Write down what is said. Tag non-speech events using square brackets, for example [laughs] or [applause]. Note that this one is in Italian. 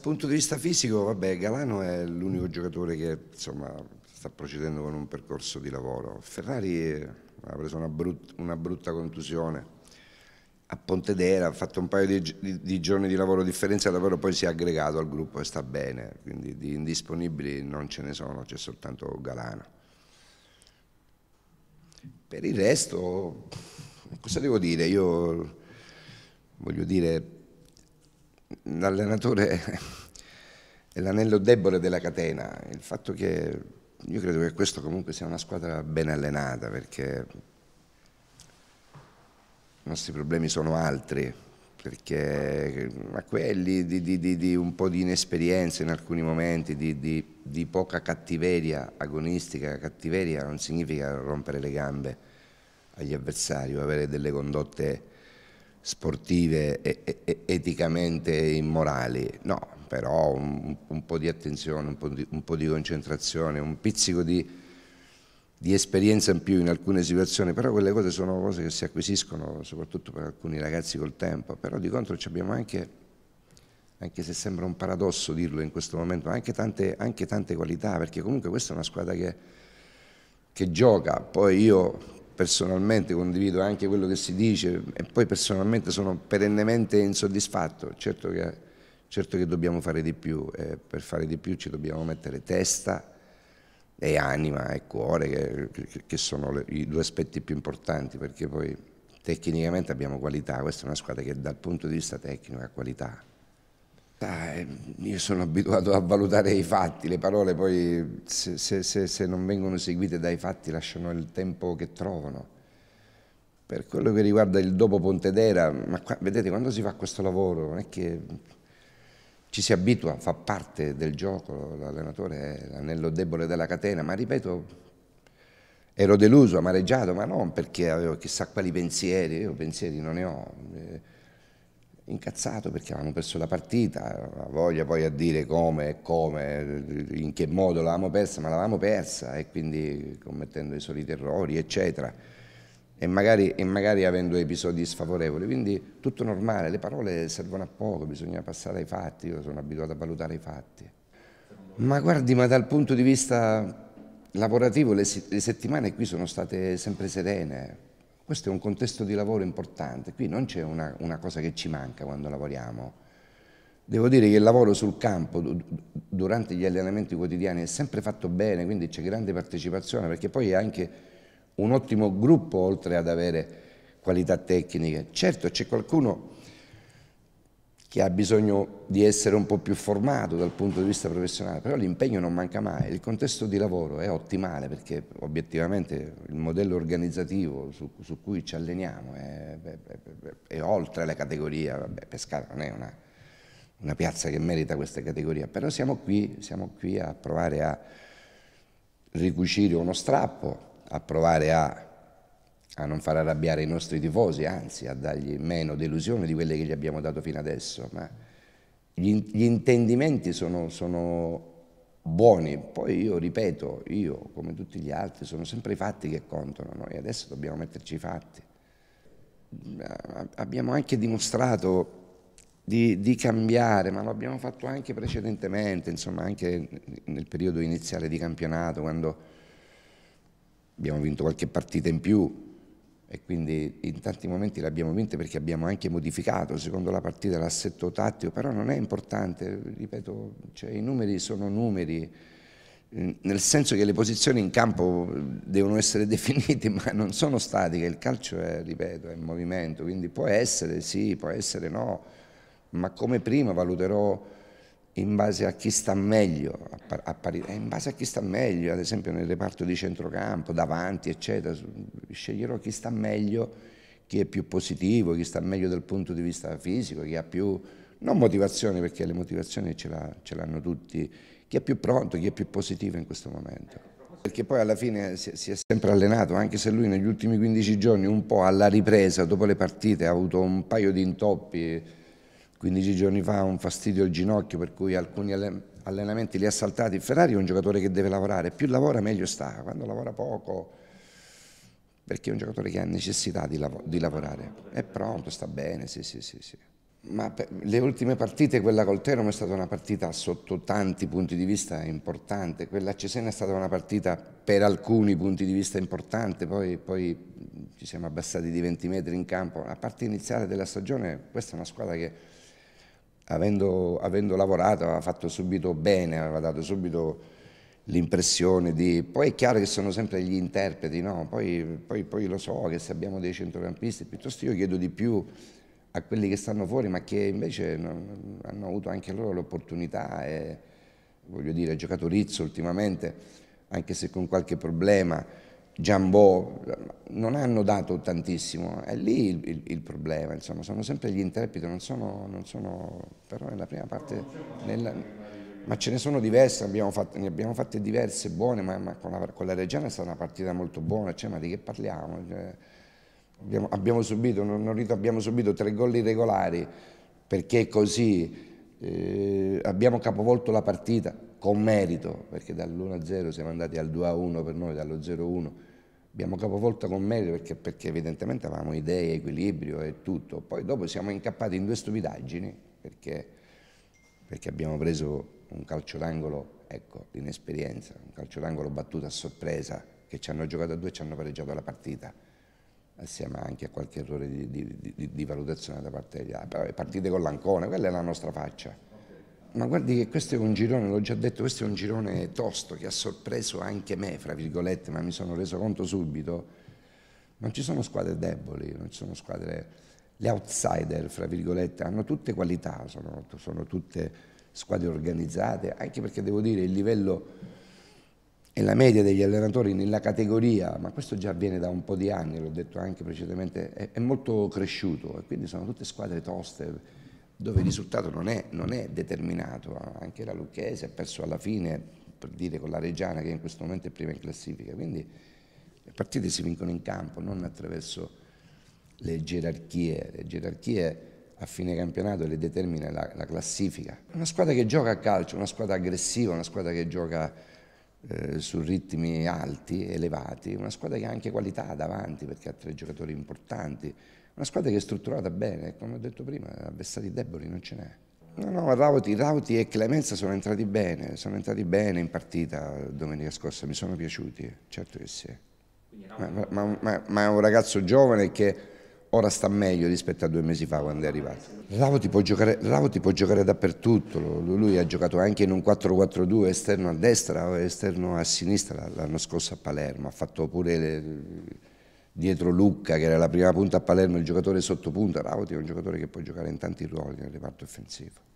Dal punto di vista fisico, vabbè, Galano è l'unico giocatore che insomma, sta procedendo con un percorso di lavoro. Ferrari ha preso una, brut, una brutta contusione a Pontedera, ha fatto un paio di, di, di, giorni di lavoro differenziato, però poi si è aggregato al gruppo e sta bene, quindi di indisponibili non ce ne sono, c'è soltanto Galano. Per il resto, cosa devo dire? Io voglio dire l'allenatore è l'anello debole della catena, il fatto che io credo che questo comunque sia una squadra ben allenata perché i nostri problemi sono altri, perché a quelli di, di, di, di, un po' di inesperienza in alcuni momenti, di, poca cattiveria agonistica, cattiveria non significa rompere le gambe agli avversari o avere delle condotte sportive eticamente immorali, no, però un, un po' di attenzione, un po' di, un po di concentrazione, un pizzico di, di, esperienza in più in alcune situazioni, però quelle cose sono cose che si acquisiscono soprattutto per alcuni ragazzi col tempo, però di contro abbiamo anche, anche se sembra un paradosso dirlo in questo momento, anche tante, anche tante qualità, perché comunque questa è una squadra che, che gioca, poi io personalmente condivido anche quello che si dice e poi personalmente sono perennemente insoddisfatto, certo che, certo che dobbiamo fare di più e per fare di più ci dobbiamo mettere testa e anima e cuore che, che sono le, i due aspetti più importanti perché poi tecnicamente abbiamo qualità, questa è una squadra che dal punto di vista tecnico ha qualità. Ah, io sono abituato a valutare i fatti, le parole poi se, se, se, se, non vengono seguite dai fatti lasciano il tempo che trovano. Per quello che riguarda il dopo Pontedera, ma qua, vedete quando si fa questo lavoro non è che ci si abitua, fa parte del gioco, l'allenatore è l'anello debole della catena, ma ripeto, ero deluso, amareggiato, ma non perché avevo chissà quali pensieri, io pensieri non ne ho. Incazzato perché avevamo perso la partita, la voglia poi a dire come, come, in che modo l'avevamo persa, ma l'avevamo persa e quindi commettendo i soliti errori, eccetera. E magari, e magari avendo episodi sfavorevoli, quindi tutto normale, le parole servono a poco, bisogna passare ai fatti, io sono abituato a valutare i fatti. Ma guardi, ma dal punto di vista lavorativo le, le settimane qui sono state sempre serene, questo è un contesto di lavoro importante, qui non c'è una, una, cosa che ci manca quando lavoriamo. Devo dire che il lavoro sul campo durante gli allenamenti quotidiani è sempre fatto bene, quindi c'è grande partecipazione perché poi è anche un ottimo gruppo oltre ad avere qualità tecniche. Certo c'è qualcuno che ha bisogno di essere un po' più formato dal punto di vista professionale, però l'impegno non manca mai, il contesto di lavoro è ottimale perché obiettivamente il modello organizzativo su, su cui ci alleniamo è, è, è, è, oltre la categoria, vabbè, Pescara non è una, una piazza che merita questa categoria, però siamo qui, siamo qui a provare a ricucire uno strappo, a provare a a non far arrabbiare i nostri tifosi, anzi a dargli meno delusione di quelle che gli abbiamo dato fino adesso, ma gli, gli intendimenti sono, sono, buoni, poi io ripeto, io come tutti gli altri sono sempre i fatti che contano, noi adesso dobbiamo metterci i fatti. Abbiamo anche dimostrato di, di, cambiare, ma lo abbiamo fatto anche precedentemente, insomma anche nel periodo iniziale di campionato, quando abbiamo vinto qualche partita in più, e quindi in tanti momenti l'abbiamo vinta perché abbiamo anche modificato secondo la partita l'assetto tattico, però non è importante, ripeto, cioè, i numeri sono numeri, nel senso che le posizioni in campo devono essere [laughs] definite ma non sono statiche, il calcio è, ripeto, è in movimento, quindi può essere sì, può essere no, ma come prima valuterò in base a chi sta meglio, a eh, in base a chi sta meglio, ad esempio nel reparto di centrocampo, davanti, eccetera, sceglierò chi sta meglio, chi è più positivo, chi sta meglio dal punto di vista fisico, chi ha più, non motivazioni perché le motivazioni ce, l'hanno tutti, chi è più pronto, chi è più positivo in questo momento. Perché poi alla fine si, si è sempre allenato, anche se lui negli ultimi 15 giorni un po' alla ripresa, dopo le partite, ha avuto un paio di intoppi, 15 giorni fa un fastidio al ginocchio per cui alcuni allenamenti li ha saltati. Ferrari è un giocatore che deve lavorare, più lavora meglio sta, quando lavora poco, perché è un giocatore che ha necessità di, lav di lavorare. È pronto, sta bene, sì, sì, sì. sì. Ma le ultime partite, quella col Teramo è stata una partita sotto tanti punti di vista importante, quella a Cesena è stata una partita per alcuni punti di vista importante, poi, poi ci siamo abbassati di 20 metri in campo. La parte iniziale della stagione, questa è una squadra che avendo, avendo lavorato aveva fatto subito bene, aveva dato subito l'impressione di... Poi è chiaro che sono sempre gli interpreti, no? poi, poi, poi lo so che se abbiamo dei centrocampisti, piuttosto io chiedo di più a quelli che stanno fuori ma che invece non, hanno avuto anche loro l'opportunità e voglio dire, ha giocato Rizzo ultimamente, anche se con qualche problema, Giambò, non hanno dato tantissimo, è lì il, il, il problema, insomma, sono sempre gli interpreti, non sono, non sono però nella prima parte, nella, ma ce ne sono diverse, abbiamo fatto, ne abbiamo fatte diverse buone, ma, ma con, la, con, la, Reggiana è stata una partita molto buona, cioè, ma di che parliamo? Cioè, abbiamo, abbiamo, subito, non, non, abbiamo subito tre gol irregolari, perché così eh, abbiamo capovolto la partita con merito, perché dall'1-0 siamo andati al 2-1 per noi, dallo 0-1, abbiamo capovolto con merito perché, perché, evidentemente avevamo idee, equilibrio e tutto, poi dopo siamo incappati in due stupidaggini perché, perché abbiamo preso un calcio d'angolo, ecco, inesperienza, un calcio d'angolo battuto a sorpresa, che ci hanno giocato a due e ci hanno pareggiato la partita, assieme anche a qualche errore di, di, di, di valutazione da parte degli altri. Partite con l'Ancone, quella è la nostra faccia. Ma guardi che questo è un girone, l'ho già detto, questo è un girone tosto che ha sorpreso anche me, fra virgolette, ma mi sono reso conto subito. Non ci sono squadre deboli, non ci sono squadre... Le outsider, fra virgolette, hanno tutte qualità, sono, sono tutte squadre organizzate, anche perché devo dire il livello e la media degli allenatori nella categoria, ma questo già avviene da un po' di anni, l'ho detto anche precedentemente, è, è, molto cresciuto e quindi sono tutte squadre toste dove il risultato non è, non è determinato, anche la Lucchese ha perso alla fine, per dire con la Reggiana che in questo momento è prima in classifica, quindi le partite si vincono in campo, non attraverso le gerarchie, le gerarchie a fine campionato le determina la, la, classifica. Una squadra che gioca a calcio, una squadra aggressiva, una squadra che gioca eh, su ritmi alti, elevati, una squadra che ha anche qualità davanti perché ha tre giocatori importanti, una squadra che è strutturata bene, come ho detto prima, avversari deboli non ce n'è. No, no, Rauti, Rauti, e Clemenza sono entrati bene, sono entrati bene in partita domenica scorsa, mi sono piaciuti, certo che sì. Ma, ma, ma, ma è un ragazzo giovane che ora sta meglio rispetto a due mesi fa quando è arrivato. Rauti può giocare, Rauti può giocare dappertutto, lui ha giocato anche in un 4-4-2 esterno a destra o esterno a sinistra l'anno scorso a Palermo, ha fatto pure le, dietro Lucca che era la prima punta a Palermo, il giocatore sotto punta, Rauti è un giocatore che può giocare in tanti ruoli nel reparto offensivo.